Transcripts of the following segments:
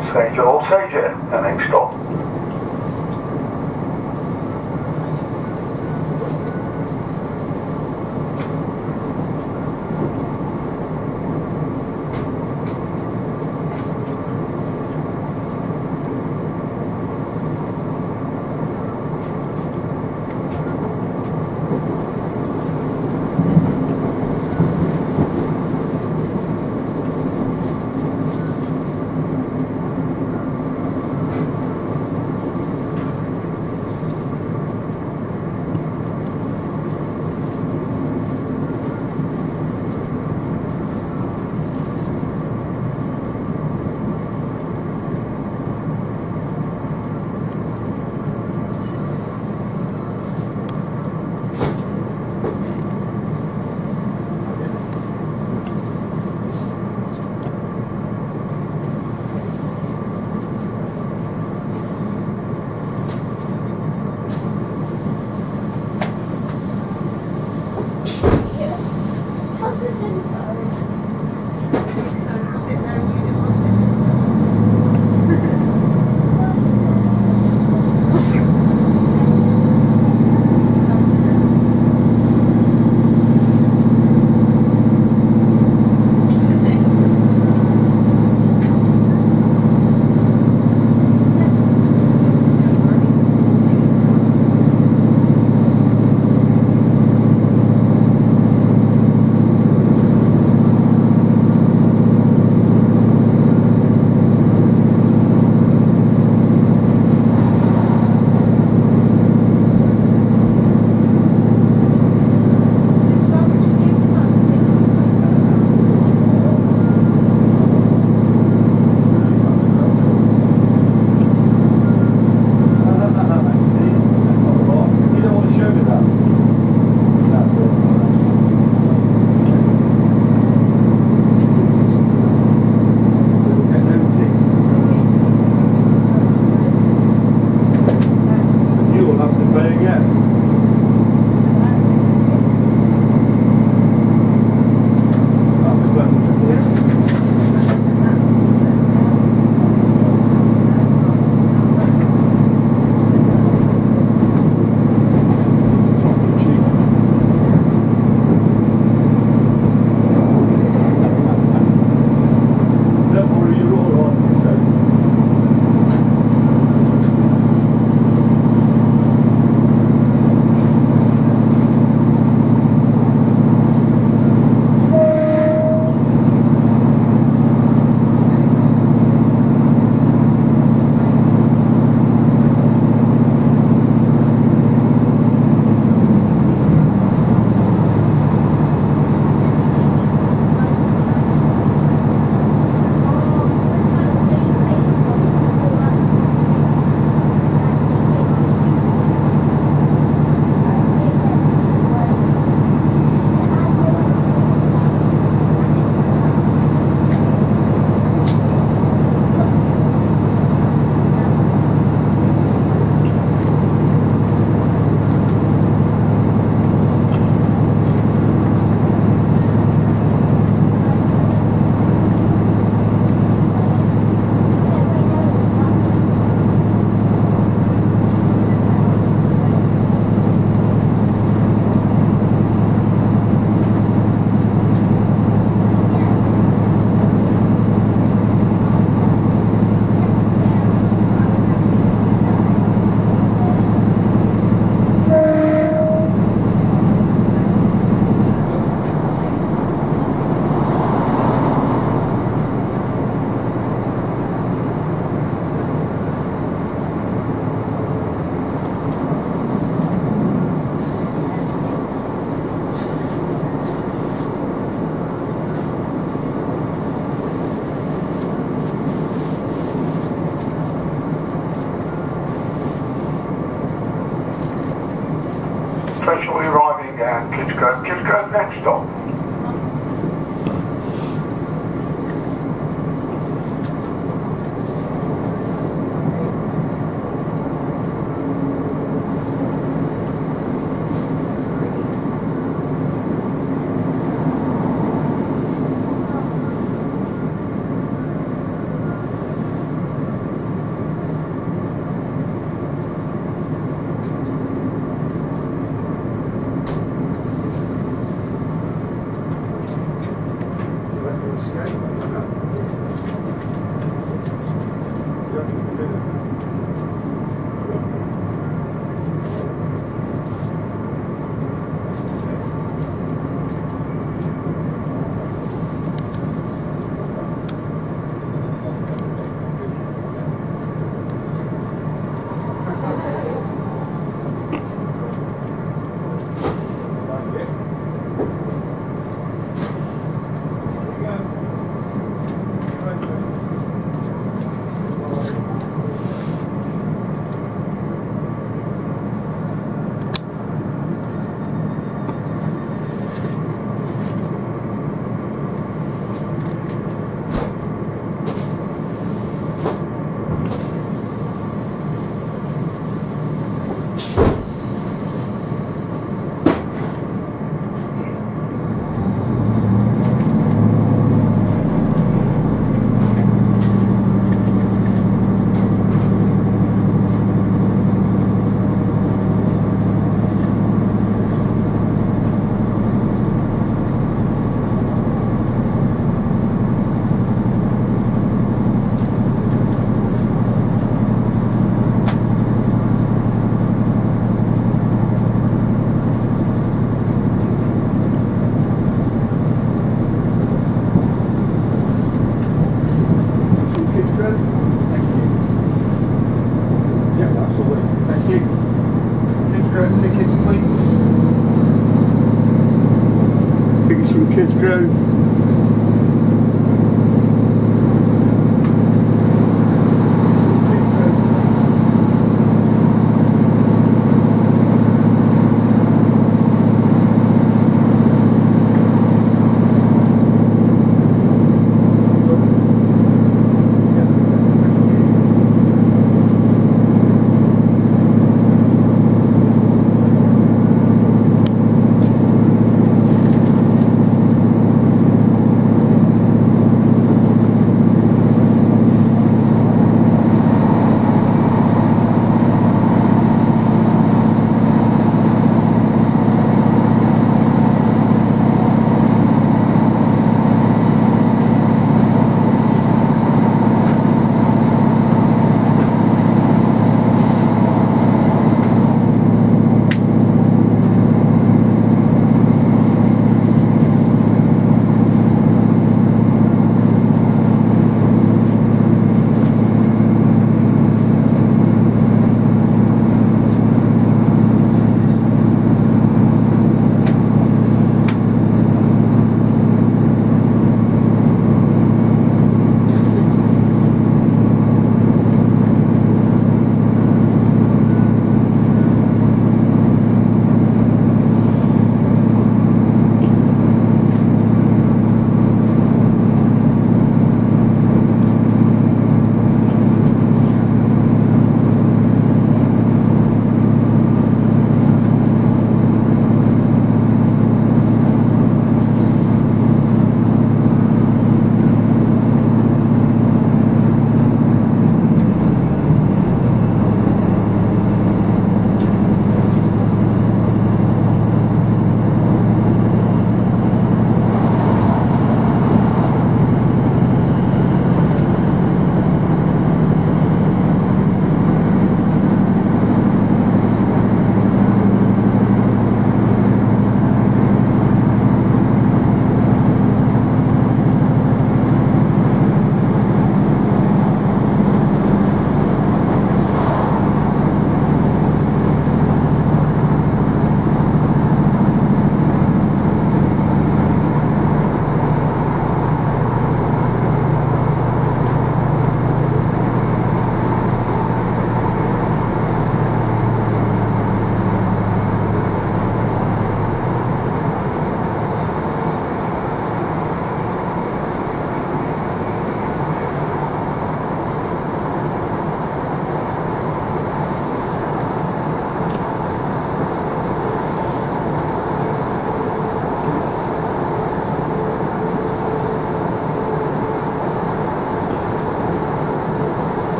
at Alsager. Old Sage at the next stop.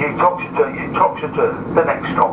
Arriving at Uttoxeter, Uttoxeter, the next stop.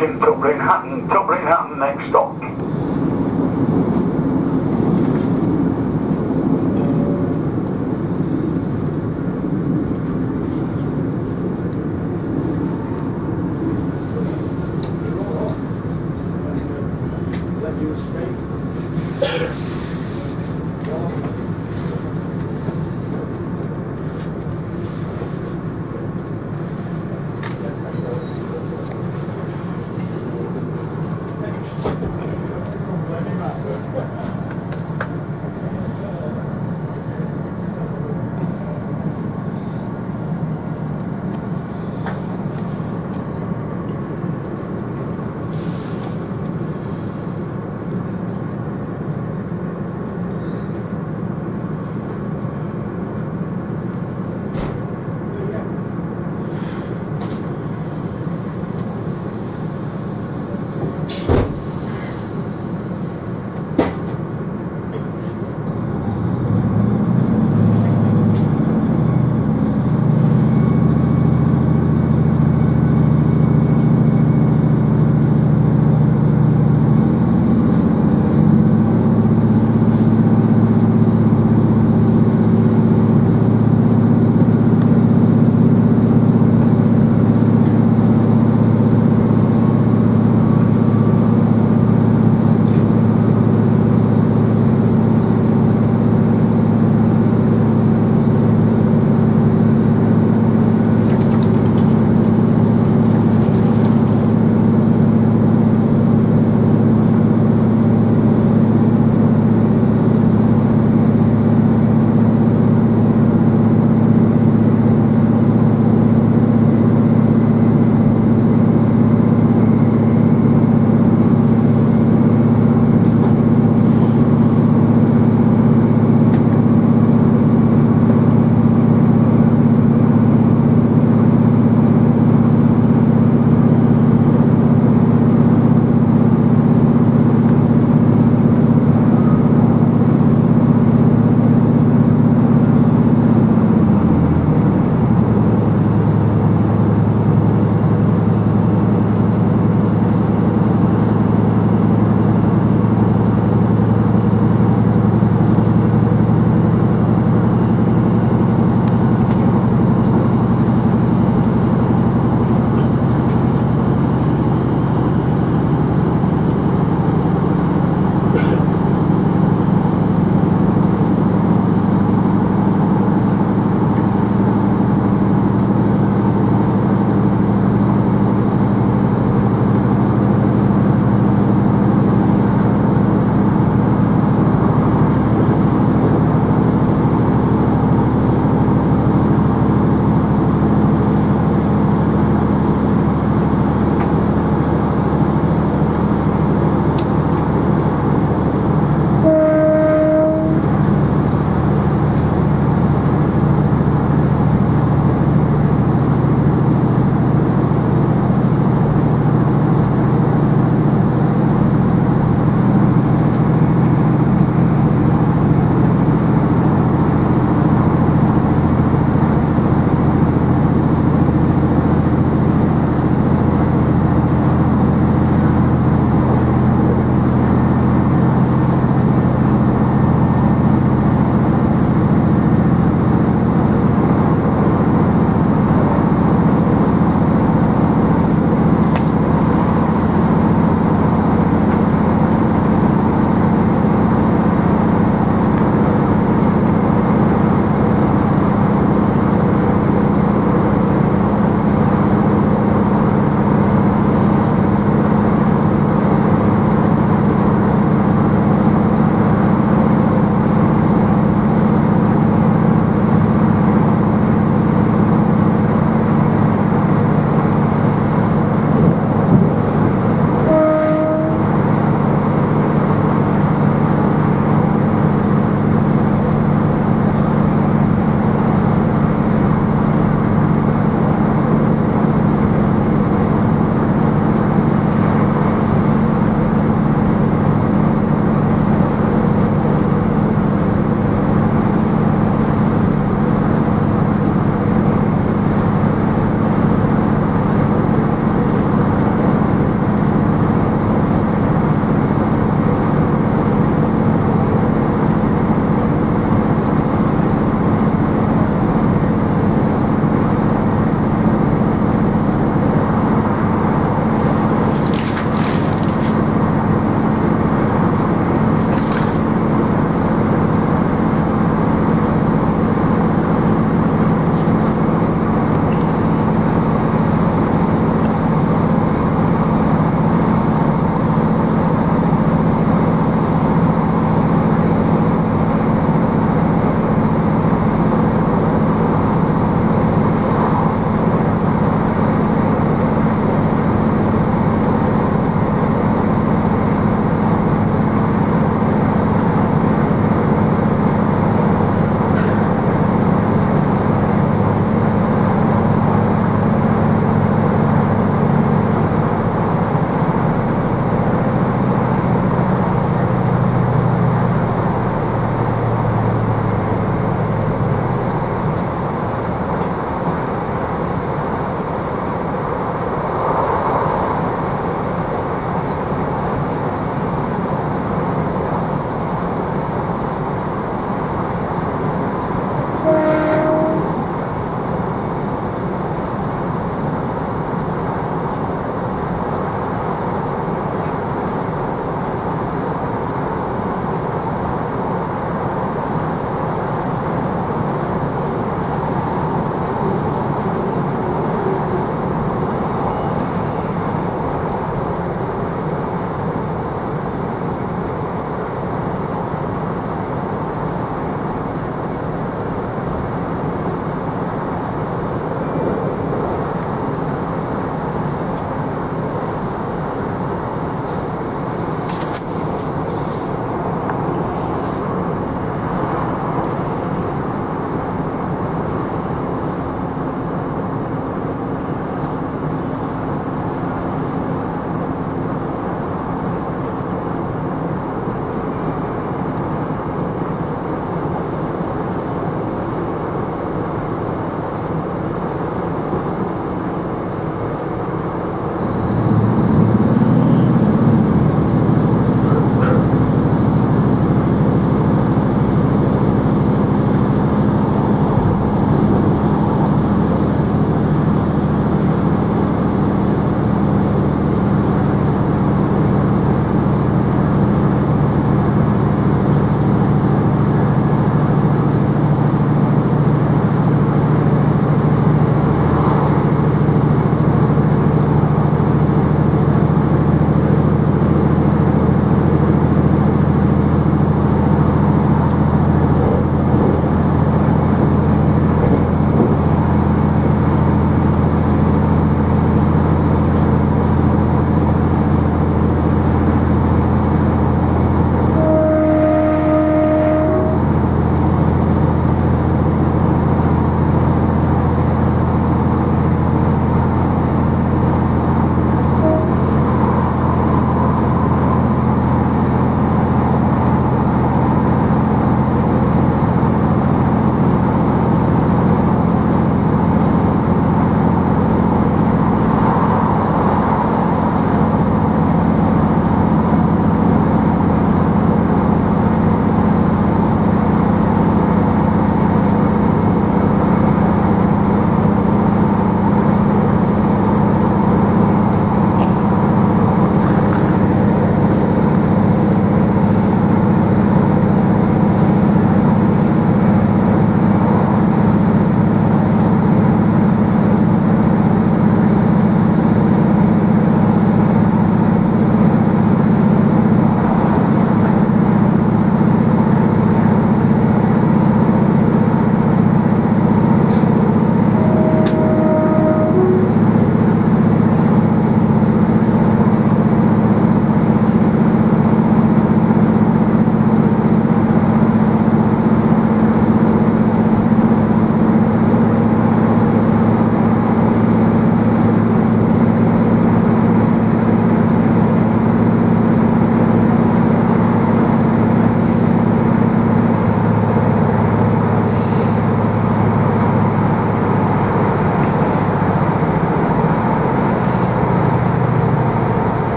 Waiting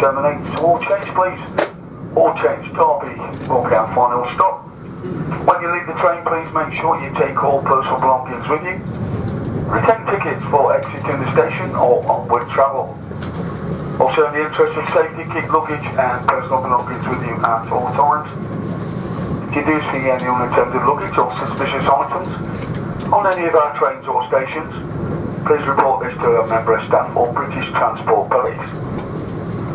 service. All change please. All change Derby our final stop. When you leave the train please make sure you take all personal belongings with you. Retain tickets for exiting the station or onward travel. Also in the interest of safety keep luggage and personal belongings with you at all times. If you do see any unattended luggage or suspicious items on any of our trains or stations, please report this to a member of staff or British Transport Police.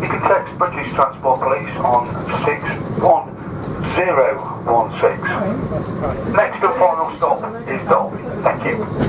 You can text British Transport Police on 61016. Next and final stop is Derby. Thank you.